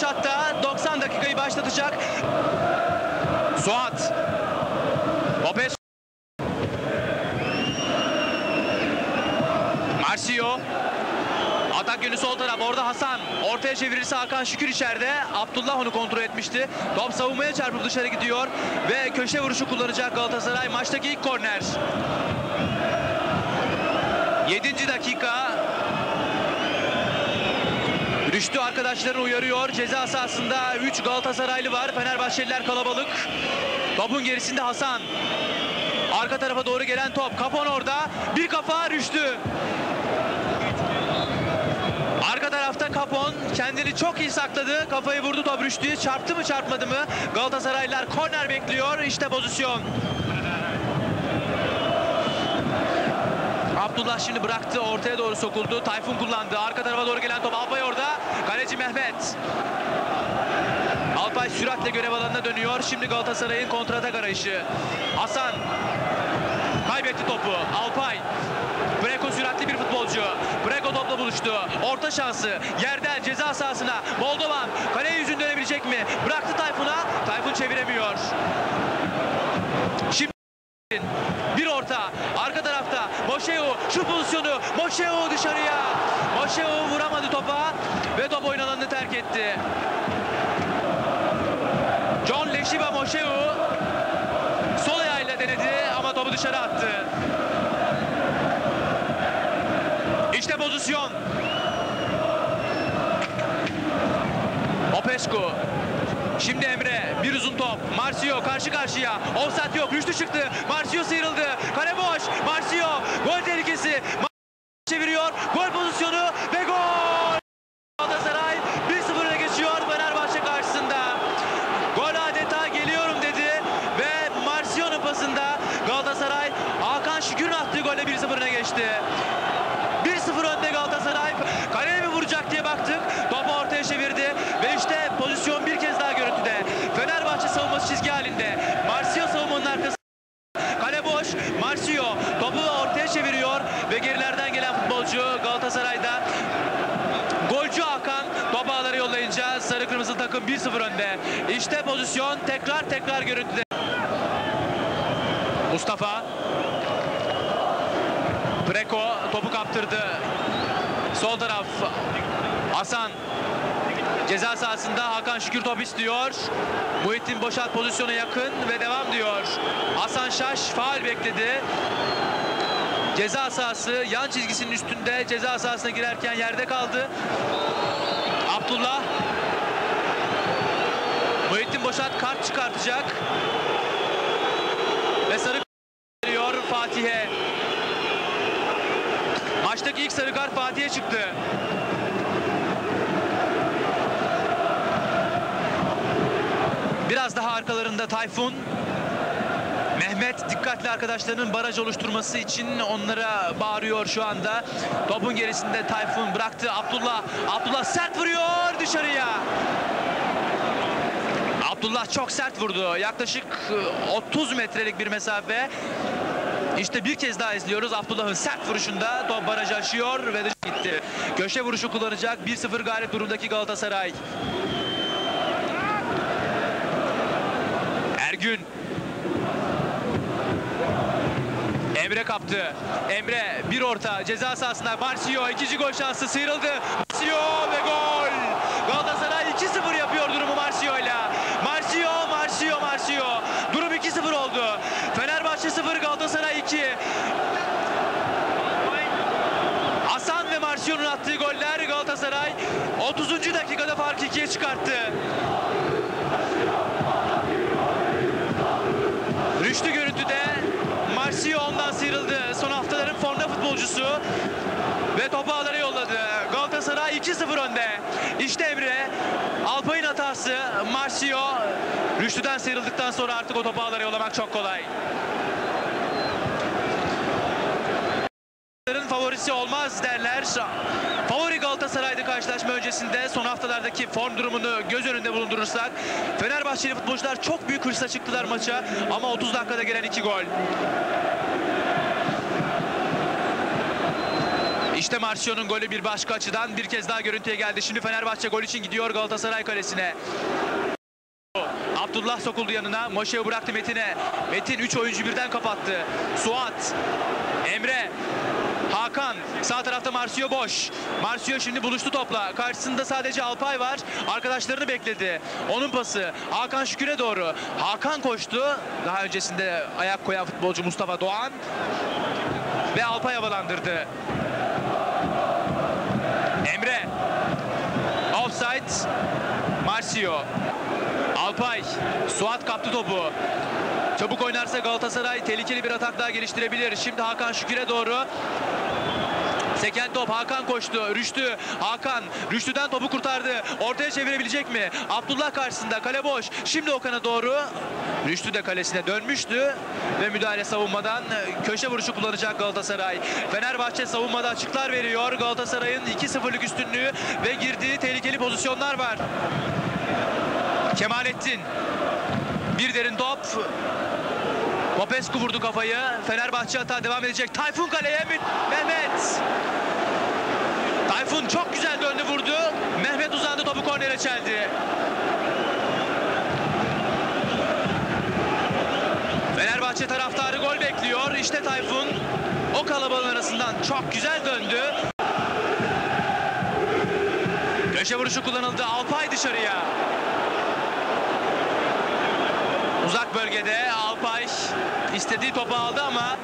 Boşat da 90 dakikayı başlatacak. Suat. Lopez. Marcio. Atak yönü sol taraf. Orada Hasan. Ortaya çevirirse Hakan Şükür içeride. Abdullah onu kontrol etmişti. Top savunmaya çarpıp dışarı gidiyor. Ve köşe vuruşu kullanacak Galatasaray. Maçtaki ilk korner. 7. dakika. Rüştü arkadaşlarını uyarıyor. Ceza sahasında 3 Galatasaraylı var. Fenerbahçeliler kalabalık. Topun gerisinde Hasan. Arka tarafa doğru gelen top. Kapon orada. Bir kafa Rüştü. Arka tarafta Kapon kendini çok iyi sakladı. Kafayı vurdu top Rüştü'ye. Çarptı mı çarpmadı mı? Galatasaraylılar korner bekliyor. İşte pozisyon. Abdullah şimdi bıraktı. Ortaya doğru sokuldu. Tayfun kullandı. Arka tarafa doğru gelen top. Alpay orada. Kaleci Mehmet. Alpay süratle görev alanına dönüyor. Şimdi Galatasaray'ın kontratak arayışı. Hasan. Kaybetti topu. Alpay. Breko süratli bir futbolcu. Breko topla buluştu. Orta şansı. Yerden ceza sahasına. Moldovan. Kaleye yüzün dönebilecek mi? Bıraktı Tayfun'a. Tayfun çeviremiyor. Şimdi Moşeu dışarıya. Moşeu vuramadı topa ve top oyun alanını terk etti. John Leşiba Moşeu sol ayağıyla denedi ama topu dışarı attı. İşte pozisyon. Opescu. Şimdi Emre bir uzun top. Marcio karşı karşıya. Offside yok. Rüştü çıktı. Marcio sıyrıldı. Kale boş. Marcio gol tehlikesi. Mar- çeviriyor. Gol pozisyonu ve gol. Galatasaray 1-0 öne geçiyor Fenerbahçe karşısında. Gol adeta geliyorum dedi ve Marcio'nun pasında Galatasaray Hakan Şükür'ün attığı golle 1-0 öne geçti. 1-0 önde Galatasaray. Kaleye mi vuracak diye baktık. Topu ortaya çevirdi ve işte pozisyon bir kez daha görüntüde. Fenerbahçe savunması çizgi halinde. Marcio savunmanın arkasında. Kale boş. Marcio topu ortaya çeviriyor ve gerilerden gelen futbolcu Galatasaray'da Golcü Hakan top ağları yollayınca sarı kırmızı takım 1-0 önde. İşte pozisyon tekrar tekrar görüntüde. Mustafa Preko topu kaptırdı. Sol taraf Hasan ceza sahasında Hakan Şükür top istiyor. Muhittin Boşalt pozisyona yakın ve devam diyor. Hasan Şaş faal bekledi. Ceza sahası yan çizgisinin üstünde ceza sahasına girerken yerde kaldı. Abdullah Boşalt kart çıkartacak. Ve sarı veriyor Fatih'e. Maçtaki ilk sarı kart Fatih'e çıktı. Biraz daha arkalarında Tayfun. Mehmet dikkatli arkadaşlarının baraj oluşturması için onlara bağırıyor şu anda. Topun gerisinde Tayfun bıraktı Abdullah. Abdullah sert vuruyor dışarıya. Abdullah çok sert vurdu. Yaklaşık e, 30 metrelik bir mesafe. İşte bir kez daha izliyoruz. Abdullah'ın sert vuruşunda top barajı aşıyor ve dışarı gitti. Köşe vuruşu kullanacak. 1-0 galip durumdaki Galatasaray. Ergün. Emre kaptı. Emre bir orta ceza sahasında Marcio ikinci gol şansı sıyrıldı. Marcio ve gol. Galatasaray 2-0 yapıyor durumu. Marcio, Marcio, Marcio. Durum 2-0 oldu. Fenerbahçe 0, Galatasaray 2. Marcio'nun attığı goller Galatasaray 30. dakikada farkı 2'ye çıkarttı. Rüştü görüntüde Marcio ondan sıyrıldı. Son haftaların formda futbolcusu ve topu ağlara yolladı. Galatasaray 2-0 önde. İşte Emre. Alpay'ın hatası. Marcio Rüştü'den sıyrıldıktan sonra artık o topu ağlara yollamak çok kolay. Favorisi olmaz derler. Favori Galatasaray'da karşılaşma öncesinde son haftalardaki form durumunu göz önünde bulundurursak Fenerbahçeli futbolcular çok büyük hırsla çıktılar maça ama 30 dakikada gelen iki gol. İşte Marsio'nun golü bir başka açıdan bir kez daha görüntüye geldi. Şimdi Fenerbahçe gol için gidiyor Galatasaray kalesine. Abdullah sokuldu yanına. Moşev bıraktı Metin'e. Metin 3 oyuncu birden kapattı. Suat. Emre. Hakan. Sağ tarafta Marsio boş. Marsio şimdi buluştu topla. Karşısında sadece Alpay var. Arkadaşlarını bekledi. Onun pası. Hakan Şükür'e doğru. Hakan koştu. Daha öncesinde ayak koyan futbolcu Mustafa Doğan. Ve Alpay havalandırdı. Emre. Offside. Marcio. Alpay. Suat kaptı topu. Çabuk oynarsa Galatasaray tehlikeli bir atak daha geliştirebilir. Şimdi Hakan Şükür'e doğru. Seken top Hakan koştu. Rüştü. Hakan Rüştü'den topu kurtardı. Ortaya çevirebilecek mi? Abdullah karşısında kale boş. Şimdi Okan'a doğru. Rüştü de kalesine dönmüştü ve müdahale savunmadan köşe vuruşu kullanacak Galatasaray. Fenerbahçe savunmada açıklar veriyor. Galatasaray'ın 2-0'lık üstünlüğü ve girdiği tehlikeli pozisyonlar var. Kemalettin. Bir derin top. Popescu vurdu kafayı. Fenerbahçe hata devam edecek. Tayfun kaleye Mehmet. Tayfun çok güzel döndü vurdu. Mehmet uzandı topu kornere çeldi. Fenerbahçe taraftarı gol bekliyor. İşte Tayfun o kalabalığın arasından çok güzel döndü. Köşe vuruşu kullanıldı. Alpay dışarıya. Uzak bölgede Alpay istediği topu aldı ama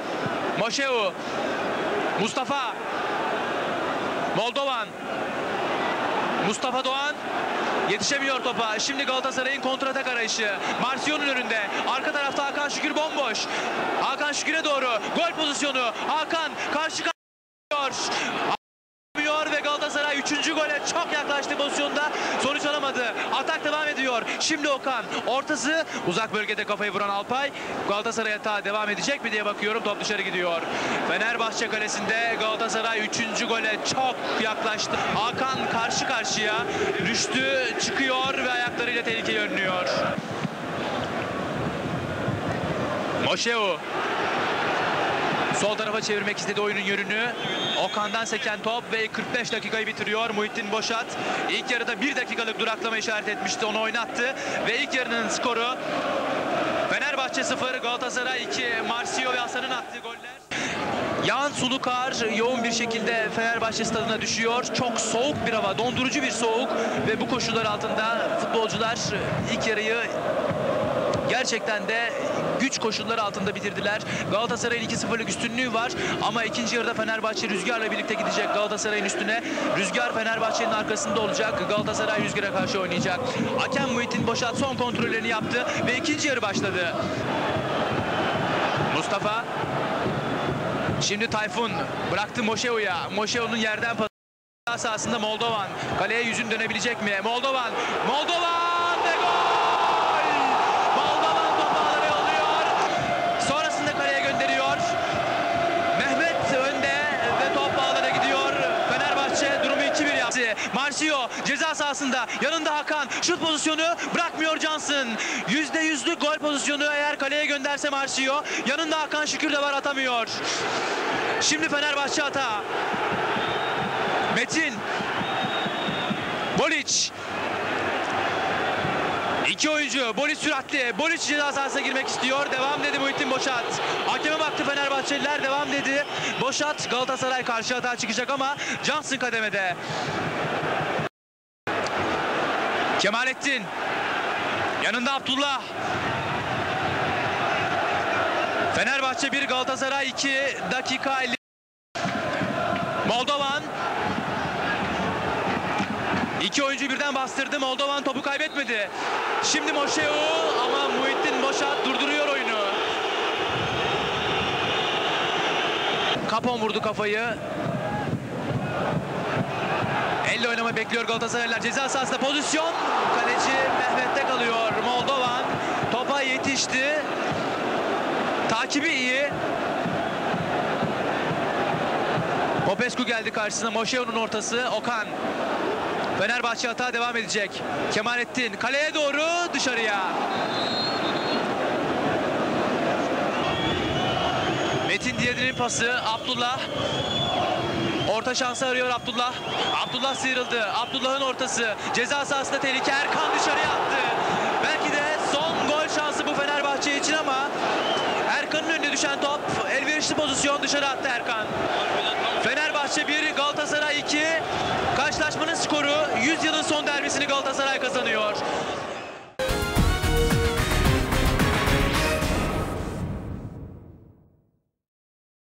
Moşeu, Mustafa, Moldovan, Mustafa Doğan yetişemiyor topa. Şimdi Galatasaray'ın kontratak arayışı. Marsio'nun önünde. Arka tarafta Hakan Şükür bomboş. Hakan Şükür'e doğru. Gol pozisyonu. Hakan karşı karşıya. 3. gole çok yaklaştı pozisyonda. Sonuç alamadı. Atak devam ediyor. Şimdi Okan. Ortası uzak bölgede kafayı vuran Alpay. Galatasaray hata devam edecek mi diye bakıyorum. Top dışarı gidiyor. Fenerbahçe kalesinde Galatasaray 3. gole çok yaklaştı. Hakan karşı karşıya. Rüştü çıkıyor ve ayaklarıyla tehlikeyi önlüyor. Moşeu Sol tarafa çevirmek istedi oyunun yönünü. Okan'dan seken top ve 45 dakikayı bitiriyor Muhittin Boşat. İlk yarıda bir dakikalık duraklama işaret etmişti. Onu oynattı. Ve ilk yarının skoru Fenerbahçe 0, Galatasaray 2. Marcio ve Hasan'ın attığı goller. Yağan sulu kar yoğun bir şekilde Fenerbahçe stadına düşüyor. Çok soğuk bir hava, dondurucu bir soğuk ve bu koşullar altında futbolcular ilk yarıyı gerçekten de güç koşulları altında bitirdiler. Galatasaray'ın 2-0'lık üstünlüğü var ama ikinci yarıda Fenerbahçe Rüzgar'la birlikte gidecek Galatasaray'ın üstüne. Rüzgar Fenerbahçe'nin arkasında olacak. Galatasaray Rüzgar'a karşı oynayacak. Hakem Muhittin Boşat son kontrollerini yaptı ve ikinci yarı başladı. Mustafa Şimdi Tayfun bıraktı Moşeu'ya. Moşeu'nun yerden pası sahasında Moldovan. Kaleye yüzün dönebilecek mi? Moldovan. Moldovan ve gol! Moldovan topu ağlara yolluyor. Sonrasında kaleye gönderiyor. Mehmet önde ve top ağlara gidiyor. Fenerbahçe durumu 2-1 yaptı. Marcio ceza sahasında yanında Hakan şut pozisyonu bırakmıyor Cansın. %100'lük gol pozisyonu eğer kaleye gönderse Marcio. Yanında Hakan Şükür de var atamıyor. Şimdi Fenerbahçe hata. Metin. Boliç. İki oyuncu. Boliç süratli. Boliç ceza sahasına girmek istiyor. Devam dedi Muhittin Boşat. Hakeme baktı Fenerbahçeliler. Devam dedi. Boşat Galatasaray karşı hata çıkacak ama Johnson kademede. Kemalettin. Yanında Abdullah. Fenerbahçe 1 Galatasaray 2 dakika 50. Moldovan. İki oyuncu birden bastırdı. Moldovan topu kaybetmedi. Şimdi Moşeu ama Muhittin Boşat durduruyor oyunu. Kapon vurdu kafayı. Elle oynama bekliyor Galatasaraylılar. Ceza sahasında pozisyon. Kaleci Mehmet'te kalıyor. Moldovan topa yetişti. Takibi iyi. Popescu geldi karşısına. Moşeo'nun ortası. Okan. Fenerbahçe hata devam edecek. Kemalettin kaleye doğru dışarıya. Metin Indiyedi'nin pası. Abdullah. Orta şansı arıyor Abdullah. Abdullah sıyrıldı. Abdullah'ın ortası. Ceza sahasında tehlike. Erkan dışarıya attı. Belki de son gol şansı bu Fenerbahçe için ama Erkan'ın önüne düşen top elverişli pozisyon dışarı attı Erkan. Fenerbahçe 1, Galatasaray 2. Karşılaşmanın skoru 100 yılın son derbisini Galatasaray kazanıyor.